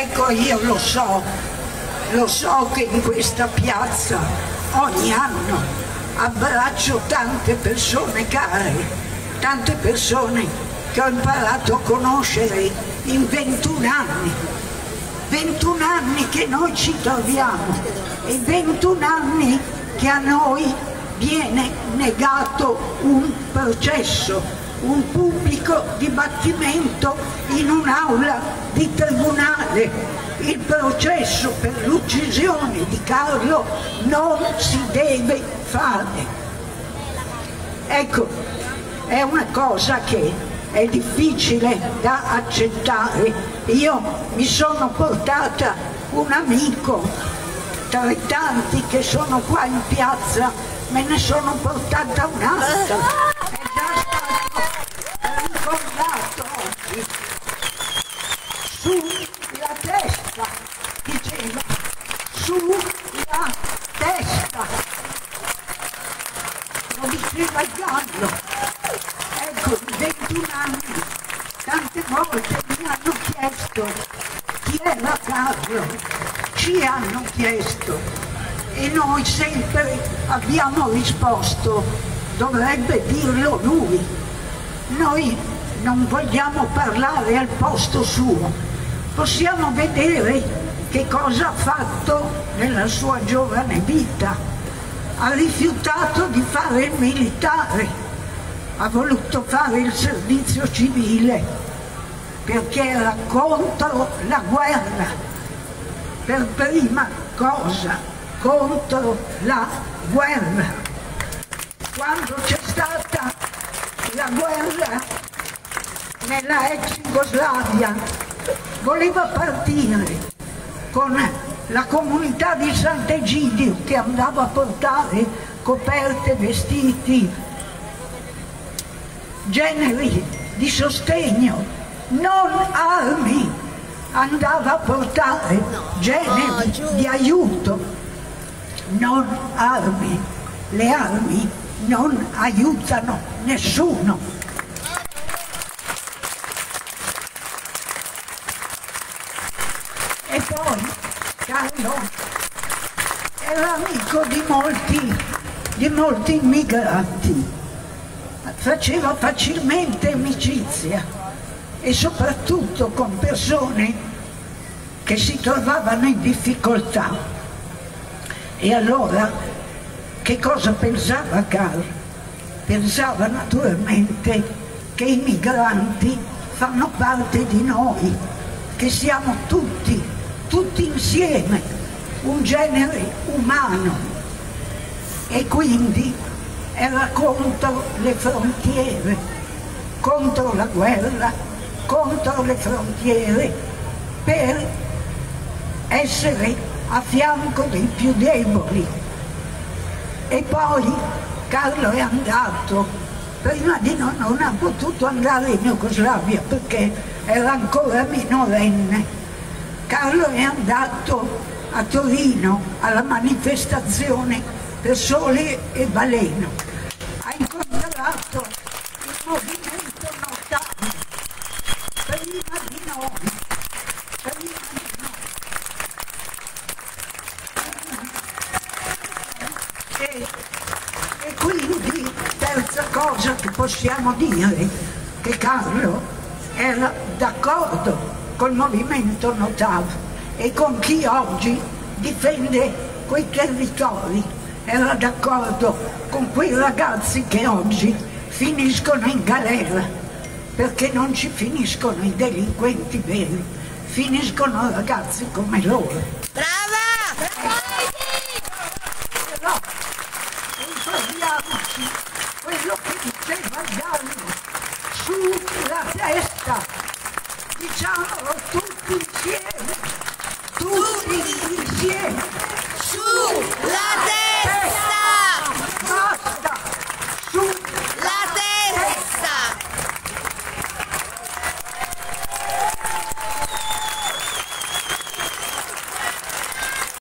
Ecco, io lo so, lo so che in questa piazza ogni anno abbraccio tante persone care, tante persone che ho imparato a conoscere in 21 anni. 21 anni che noi ci troviamo e 21 anni che a noi viene negato un processo, un pubblico dibattimento in un'aula di tribunale. Il processo per l'uccisione di Carlo non si deve fare. Ecco, è una cosa che è difficile da accettare. Io mi sono portata un amico tra i tanti che sono qua in piazza, me ne sono portata un'altra. È già stato ricordato oggi. Sulla testa, diceva, sulla testa. Lo diceva Giallo. Ecco, in 21 anni, tante volte mi hanno chiesto chi era Carlo? Ci hanno chiesto. E noi sempre abbiamo risposto, dovrebbe dirlo lui. Noi non vogliamo parlare al posto suo, possiamo vedere che cosa ha fatto nella sua giovane vita. Ha rifiutato di fare il militare, ha voluto fare il servizio civile perché era contro la guerra per prima cosa contro la guerra. Quando c'è stata la guerra nella ex Jugoslavia voleva partire con la comunità di Sant'Egidio che andava a portare coperte, vestiti, generi di sostegno, non armi andava a portare generi di aiuto, non armi. Le armi non aiutano nessuno. E poi Carlo era amico di molti, di molti immigranti, faceva facilmente amicizia e soprattutto con persone che si trovavano in difficoltà. E allora che cosa pensava Carl? Pensava naturalmente che i migranti fanno parte di noi, che siamo tutti, tutti insieme, un genere umano e quindi era contro le frontiere, contro la guerra, contro le frontiere per essere a fianco dei più deboli. E poi Carlo è andato, prima di no, non ha potuto andare in Jugoslavia perché era ancora minorenne. Carlo è andato a Torino alla manifestazione per Sole e Baleno. Ha incontrato il movimento notabile prima di noi, prima di noi. E, e quindi, terza cosa che possiamo dire, che Carlo era d'accordo col movimento Notav e con chi oggi difende quei territori, era d'accordo con quei ragazzi che oggi finiscono in galera perché non ci finiscono i delinquenti veri, finiscono ragazzi come loro. Brava! Però